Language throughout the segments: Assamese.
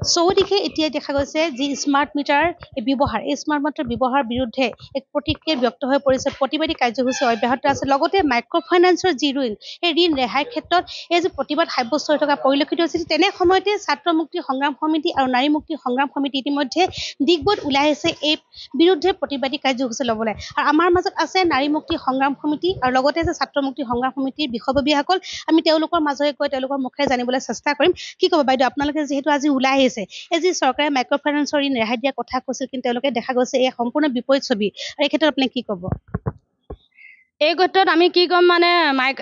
চৌদিশে এতিয়া দেখা গৈছে যি স্মাৰ্ট মিটাৰ ব্যৱহাৰ। এই স্মাৰ্ট মিটাৰ ব্যৱহাৰৰ বিৰুদ্ধে এক প্ৰতিক্ৰিয়া ব্যক্ত হৈ পৰিছে। প্ৰতিবাদী কাৰ্যসূচী অব্যাহত আছে। লগতে মাইক্ৰ' ফাইনেন্সৰ যি ঋণ সেই ঋণ ৰেহাইৰ ক্ষেত্ৰত এই যে প্ৰতিবাদ সাব্যস্ত হৈ থকা পৰিলক্ষিত হৈছে তেনে সময়তে ছাত্ৰ মুক্তি সংগ্ৰাম সমিতি আৰু নাৰী মুক্তি সংগ্ৰাম সমিতি ইতিমধ্যে দিগবৈত ওলাই আহিছে এই বিৰুদ্ধে প্ৰতিবাদী কাৰ্যসূচী ল'বলৈ। আৰু আমাৰ মাজত আছে নাৰী মুক্তি সংগ্ৰাম সমিতি আৰু লগতে আছে ছাত্ৰ মুক্তি সংগ্ৰাম সমিতিৰ বিষয়ববীয়াসকল। আমি তেওঁলোকৰ মাজৰে গৈ তেওঁলোকৰ মুখেৰে জানিবলৈ চেষ্টা কৰিম। কি ক'ব বাইদেউ? আপোনালোকে যিহেতু আজি ওলাই আহিছে এই যি চৰকাৰে মাইক্ৰ' ফাইনেন্সৰ ঋণ ৰেহাই দিয়াৰ কথা কৈছিল কিন্তু তেওঁলোকে দেখা গৈছে এই সম্পূৰ্ণ বিপৰীত ছবি। আৰু এই ক্ষেত্ৰত আপুনি কি ক'ব? এই ক্ষেত্ৰত আমি কি ক'ম মানে মাইক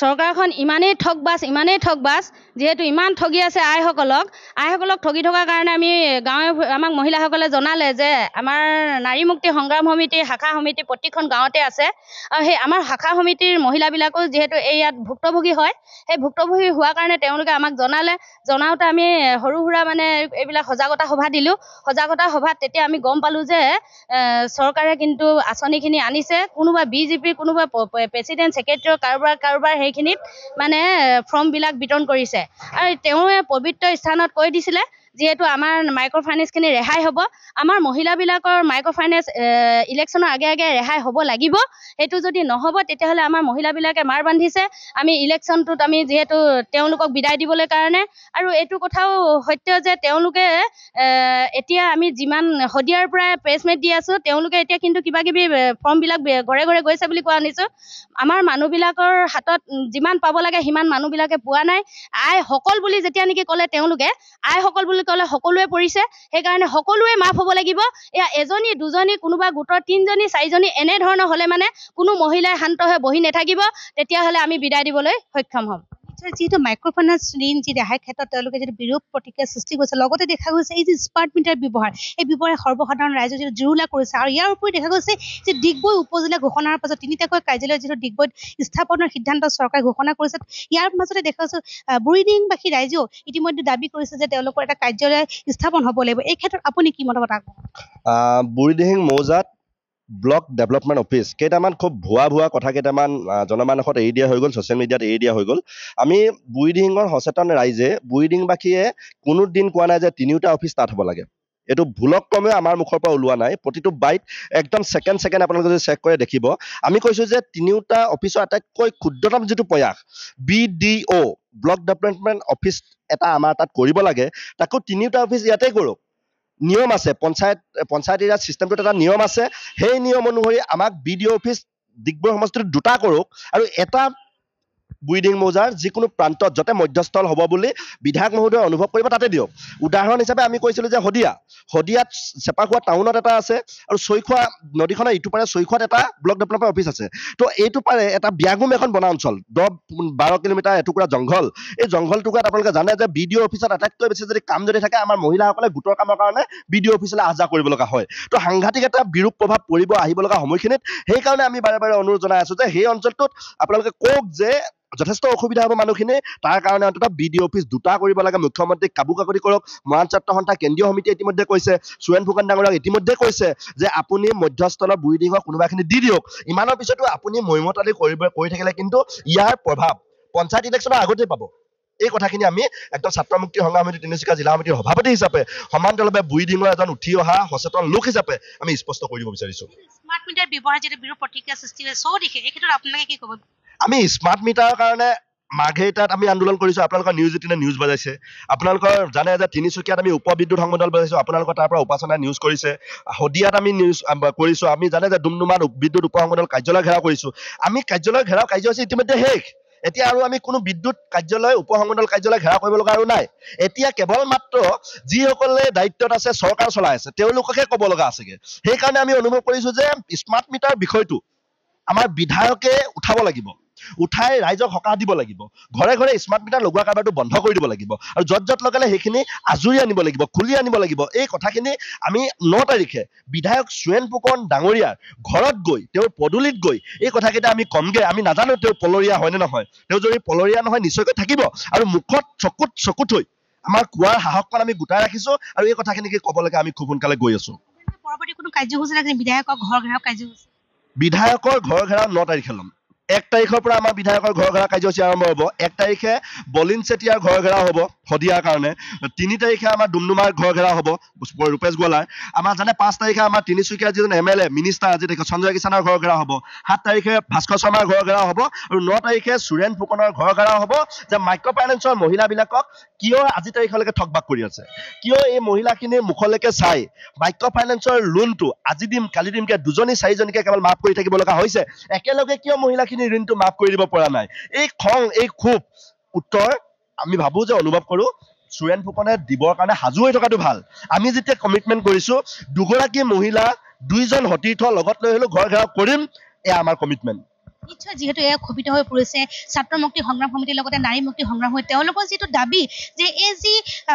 চৰকাৰখন ইমানেই ঠগবাজ ইমানেই ঠগবাজ যিহেতু ইমান ঠগি আছে আইসকলক। আইসকলক ঠগি থকাৰ কাৰণে আমি গাঁৱে আমাক মহিলাসকলে জনালে যে আমাৰ নাৰী মুক্তি সংগ্ৰাম সমিতিৰ শাখা সমিতি প্ৰতিখন গাঁৱতে আছে। আৰু সেই আমাৰ শাখা সমিতিৰ মহিলাবিলাকো যিহেতু এই ইয়াত ভুক্তভোগী হয় সেই ভুক্তভোগী হোৱাৰ কাৰণে তেওঁলোকে আমাক জনালে। জনাওঁতে আমি সৰু সুৰা মানে এইবিলাক সজাগতা সভা দিলোঁ। সজাগতা সভাত তেতিয়া আমি গম পালোঁ যে চৰকাৰে কিন্তু আঁচনিখিনি আনিছে। কোনোবা বি জে পিৰ কোনোবা প্ৰেচিডেণ্ট ছেক্ৰেটেৰী কাৰোবাৰ কাৰোবাৰ সেইখিনিত মানে ফৰ্মবিলাক বিতৰণ কৰিছে। আৰু তেওঁৱে পবিত্ৰ স্থানত কৈ দিছিলে যিহেতু আমাৰ মাইক্ৰ' ফাইনেন্সখিনি ৰেহাই হ'ব আমাৰ মহিলাবিলাকৰ মাইক্ৰ' ফাইনেন্স ইলেকশ্যনৰ আগে আগে ৰেহাই হ'ব লাগিব। সেইটো যদি নহ'ব তেতিয়াহ'লে আমাৰ মহিলাবিলাকে মাৰ বান্ধিছে। আমি ইলেকশ্যনটোত আমি যিহেতু তেওঁলোকক বিদায় দিবলৈ কাৰণে আৰু এইটো কথাও সত্য যে তেওঁলোকে এতিয়া আমি যিমান শদিয়াৰ পৰাই প্ৰেছমেট দি আছোঁ তেওঁলোকে এতিয়া কিন্তু কিবা কিবি ফৰ্মবিলাক ঘৰে ঘৰে গৈছে বুলি কোৱা শুনিছোঁ। আমাৰ মানুহবিলাকৰ হাতত যিমান পাব লাগে সিমান মানুহবিলাকে পোৱা নাই। আইসকল বুলি যেতিয়া নেকি ক'লে তেওঁলোকে আইসকল বুলি ক'লে সকলোৱে পৰিছে সেইকাৰণে সকলোৱে মাফ হ'ব লাগিব। এয়া এজনী দুজনী কোনোবা গোটৰ তিনিজনী চাৰিজনী এনেধৰণৰ হ'লে মানে কোনো মহিলাই শান্ত হৈ বহি নাথাকিব তেতিয়াহ'লে আমি বিদায় দিবলৈ সক্ষম হ'ম। যিহেতু মাইক্ৰ' ফাইনেন্স ঋণ যি ৰেহাইৰ ক্ষেত্ৰত তেওঁলোকে যিটো বিৰূপ প্ৰতিক্ৰিয়া সৃষ্টি কৰিছে লগতে দেখা গৈছে এই যি স্মাৰ্ট মিটাৰ ব্যৱহাৰ এই ব্যৱহাৰে সৰ্বসাধাৰণ ৰাইজৰ যিটো জুৰুলা কৰিছে আৰু ইয়াৰ উপৰি দেখা গৈছে যে ডিগবৈ উপজিলা ঘোষণাৰ পাছত তিনিটাকৈ কাৰ্যালয় যিহেতু ডিগবৈত স্থাপনৰ সিদ্ধান্ত চৰকাৰে ঘোষণা কৰিছে। ইয়াৰ মাজতে দেখা গৈছে বুঢ়ীডিংবাসী ৰাইজেও ইতিমধ্যে দাবী কৰিছে যে তেওঁলোকৰ এটা কাৰ্যালয় স্থাপন হ'ব লাগিব। এই ক্ষেত্ৰত আপুনি কি মতামত আগবঢ়াব? বুঢ়ীদিহিং মৌজাত ব্লক ডেভেলপমেণ্ট অফিচ। কেইটামান খুব ভুৱা ভুৱা কথা কেইটামান জনমানসত এৰি দিয়া হৈ গ'ল ছ'চিয়েল মিডিয়াত এৰি দিয়া হৈ গ'ল। আমি বুঢ়ীদিহিঙৰ সচেতন ৰাইজে বুঢ়ীদিংবাসীয়ে কোনো দিন কোৱা নাই যে তিনিওটা অফিচ তাত হ'ব লাগে। এইটো ভুলক্ৰমেও আমাৰ মুখৰ পৰা ওলোৱা নাই। প্ৰতিটো বাইট একদম ছেকেণ্ড ছেকেণ্ড আপোনালোকে যদি চেক কৰে দেখিব আমি কৈছোঁ যে তিনিওটা অফিচৰ আটাইতকৈ ক্ষুদ্ৰতম যিটো প্ৰয়াস B D O' block development office এটা আমাৰ তাত কৰিব লাগে। তাকো তিনিওটা অফিচ ইয়াতেই কৰক নিয়ম আছে। পঞ্চায়ত পঞ্চায়ত এৰিয়াত ছিষ্টেমটোত এটা নিয়ম আছে। সেই নিয়ম অনুসৰি আমাক B D O' office Digboi সমষ্টিটোত দুটা কৰক আৰু এটা বুইডিং মৌজাৰ যিকোনো প্ৰান্তত যাতে মধ্যস্থল হ'ব বুলি বিধায়ক মহোদয়ে অনুভৱ কৰিব তাতে দিয়ক। উদাহৰণ হিচাপে আমি কৈছিলোঁ যে শদিয়া শদিয়াত চেপাখোৱা টাউনত এটা আছে আৰু চৈখোৱা নদীখনৰ ইটো পাৰে চৈখোৱাত এটা ব্লক ডেভেলপমেণ্ট অফিচ আছে। তো এইটো পাৰে এটা ব্যাগুম এখন বনাঞ্চল দহ বাৰ কিলোমিটাৰ এটুকুৰা জংঘল। এই জংঘল টুকুৰাত আপোনালোকে জানে যে বি ডি অ' অফিচত আটাইতকৈ বেছি যদি কাম যদি থাকে আমাৰ মহিলাসকলে গোটৰ কামৰ কাৰণে বি ডি অ' অফিচলৈ আহ যাহ কৰিব লগা হয়। তো সাংঘাতিক এটা বিৰূপ প্ৰভাৱ পৰিব আহিব লগা সময়খিনিত। সেইকাৰণে আমি বাৰে বাৰে অনুৰোধ জনাই আছোঁ যে সেই অঞ্চলটোত আপোনালোকে কওক যে যথেষ্ট অসুবিধা হ'ব মানুহখিনি তাৰ কাৰণে অন্ততঃ বি ডি অফিচ দুটা কৰিব লাগে। মুখ্যমন্ত্ৰীক কাবু কাকতি কৰক। মৰাণ ছাত্ৰ সন্থা কেন্দ্ৰীয় সমিতিয়ে ইতিমধ্যে কৈছে সুৰেণ ফুকন ডাঙৰীয়াক ইতিমধ্যে কৈছে যে আপুনি মধ্যস্থলৰ বুইডিঙৰ কোনোবাখিনি দি দিয়ক। ইমানৰ পিছতো আপুনি মৈমতালি কৰিব কৰি থাকিলে কিন্তু ইয়াৰ প্ৰভাৱ পঞ্চায়ত ইলেকশ্যনৰ আগতেই পাব। এই কথাখিনি আমি একদম ছাত্ৰ মুক্তি সংগ্ৰাম সমিতি তিনিচুকীয়া জিলা সমিতিৰ সভাপতি হিচাপে সমান্তৰালভাৱে বুইডিঙৰ এজন উঠি অহা সচেতন লোক হিচাপে আমি স্পষ্ট কৰি দিব বিচাৰিছোঁ। স্মাৰ্ট মিটাৰ ব্যৱহাৰ বিৰূপ প্ৰতিক্ৰিয়া সৃষ্টি হয় এই ক্ষেত্ৰত আপোনালোকে কি ক'ব? আমি স্মাৰ্ট মিটাৰৰ কাৰণে মাৰ্ঘেৰিটাত আমি আন্দোলন কৰিছোঁ আপোনালোকৰ নিউজ এইটিনে নিউজ বজাইছে। আপোনালোকৰ জানে যে তিনিচুকীয়াত আমি উপ বিদ্যুৎ সংমণ্ডল বজাইছোঁ আপোনালোকৰ তাৰ পৰা উপাসনাই নিউজ কৰিছে। শদিয়াত আমি নিউজ কৰিছোঁ। আমি জানে যে ডুমডুমাত বিদ্যুৎ উপ সংমণ্ডল কাৰ্যালয় ঘেৰাও কৰিছোঁ। আমি কাৰ্যালয় ঘেৰাও কাৰ্যসূচী ইতিমধ্যে শেষ। এতিয়া আৰু আমি কোনো বিদ্যুৎ কাৰ্যালয় উপ সংমণ্ডল কাৰ্যালয় ঘেৰাও কৰিব লগা আৰু নাই। এতিয়া কেৱল মাত্ৰ যিসকলে দায়িত্বত আছে চৰকাৰ চলাই আছে তেওঁলোককহে ক'ব লগা আছেগে। সেইকাৰণে আমি অনুভৱ কৰিছোঁ যে স্মাৰ্ট মিটাৰ বিষয়টো আমাৰ বিধায়কে উঠাব লাগিব। উঠাই ৰাইজক সকাহ দিব লাগিব। ঘৰে ঘৰে স্মাৰ্ট মিটাৰ লগোৱা কাৰবাৰটো বন্ধ কৰি দিব লাগিব আৰু য'ত য'ত লগালে সেইখিনি আজৰি আনিব লাগিব খুলি আনিব লাগিব। এই কথাখিনি আমি ন তাৰিখে বিধায়ক সুৰেণ ফুকন ডাঙৰীয়াৰ ঘৰত গৈ তেওঁৰ পদূলিত গৈ এই কথাকেইটা আমি কমগে। আমি নাজানো তেওঁ পলৰীয়া হয়নে নহয়। তেওঁ যদি পলৰীয়া নহয় নিশ্চয়কৈ থাকিব। আৰু মুখত চকুত চকু থৈ আমাৰ কোৱাৰ সাহসখন আমি গোটাই ৰাখিছোঁ আৰু এই কথাখিনিকে ক'বলৈকে আমি খুব সোনকালে গৈ আছোঁ। পৰৱৰ্তী কোনো কাৰ্যসূচী লাগে বিধায়কৰ ঘৰ ঘেৰাও কাৰ্যসূচী। বিধায়কৰ ঘৰ ঘেৰাও ন তাৰিখে ল'ম। এক তাৰিখৰ পৰা আমাৰ বিধায়কৰ ঘৰ ঘেৰা কাৰ্যসূচী আৰম্ভ হ'ব। এক তাৰিখে বলিন চেতিয়াৰ ঘৰ ঘেৰা হ'ব শদিয়াৰ কাৰণে। তিনি তাৰিখে আমাৰ ডুমডুমাৰ ঘৰ ঘেৰা হ'ব ৰূপেশ গোৱালাৰ। আমাৰ জানে পাঁচ তাৰিখে আমাৰ তিনিচুকীয়াৰ যিজন এম এল এ মিনিষ্টাৰ আজি তাৰিখে সঞ্জয় কিষাণৰ ঘৰ ঘেৰা হ'ব। সাত তাৰিখে ভাস্কৰ শৰ্মাৰ ঘৰ ঘেৰা হ'ব আৰু ন তাৰিখে সুৰেণ ফুকনৰ ঘৰ ঘেৰা হ'ব যে মাইক্ৰ' ফাইনেন্সৰ মহিলাবিলাকক কিয় আজি তাৰিখলৈকে ঠগবাক কৰি আছে? কিয় এই মহিলাখিনিৰ মুখলৈকে চাই? মাইক্ৰ' ফাইনেন্সৰ লোনটো আজি দিম কালি দিমকে দুজনী চাৰিজনীকে কেৱল মাফ কৰি থাকিব লগা হৈছে। একেলগে কিয় মহিলাখিনিৰ ঋণটো মাফ কৰি দিব পৰা নাই। এই খং এই ক্ষোভ উত্তৰ আমি ভাবো যে অনুভৱ কৰো সুৰেণ ফুকনে দিবৰ কাৰণে সাজু হৈ থকাটো ভাল। আমি যেতিয়া কমিটমেণ্ট কৰিছো দুগৰাকী মহিলা দুইজন সতীৰ্থ লগত লৈ হলেও ঘৰ ঘেৰাও কৰিম এয়া আমাৰ কমিটমেণ্ট নিশ্চয় যিহেতু এয়া ক্ষোভিত হৈ পৰিছে ছাত্ৰ মুক্তি সংগ্ৰাম সমিতিৰ লগতে নাৰী মুক্তি সংগ্ৰাম সমিতি তেওঁলোকৰ যিটো দাবী যে এই যি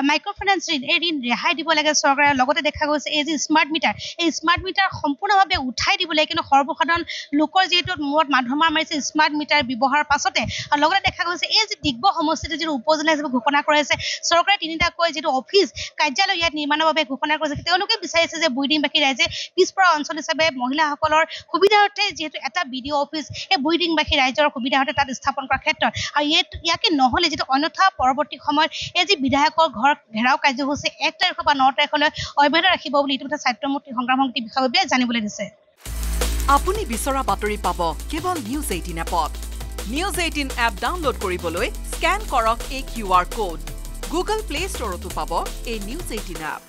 মাইক্ৰ' ফাইনেন্স ঋণ এই ঋণ ৰেহাই দিব লাগে চৰকাৰে লগতে দেখা গৈছে এই যি স্মাৰ্ট মিটাৰ এই স্মাৰ্ট মিটাৰ সম্পূৰ্ণভাৱে উঠাই দিব লাগে কিন্তু সৰ্বসাধাৰণ লোকৰ যিহেতু মূৰত মাধমাৰ মাৰিছে স্মাৰ্ট মিটাৰ ব্যৱহাৰৰ পাছতে আৰু লগতে দেখা গৈছে এই যি ডিগবৈ সমষ্টিত যিটো উপজিলা হিচাপে ঘোষণা কৰাইছে চৰকাৰে তিনিটাকৈ যিটো অফিচ কাৰ্যালয় ইয়াত নিৰ্মাণৰ বাবে ঘোষণা কৰিছে তেওঁলোকে বিচাৰিছে যে বুইডিংবাসী ৰাইজে পিছপৰা অঞ্চল হিচাপে মহিলাসকলৰ সুবিধাৰ্থে যিহেতু এটা বি ডি অ' অফিচ এই বুইডিংবাসী ৰাইজৰ সুবিধাৰ্থে তাত স্থাপন কৰাৰ ক্ষেত্ৰত। আৰু ইয়াকে নহ'লে যিটো অন্যথা পৰৱৰ্তী সময়ত এই যি বিধায়কৰ ঘৰ ঘেৰাও কাৰ্যসূচী এক তাৰিখৰ পৰা ন তাৰিখলৈ অব্যাহত ৰাখিব বুলি ইতিমধ্যে ছাত্ৰমুক্তি সংগ্ৰাম সমিতিৰ বিষয়ববীয়াই জানিবলৈ দিছে। আপুনি বিচৰা বাতৰি পাব কেৱল নিউজ এইটিন এপত। নিউজ এইটিন এপ ডাউনলোড কৰিবলৈ স্কেন কৰক এই Q R code. Google play ষ্টৰতো পাব এই নিউজ এইটিন এপ।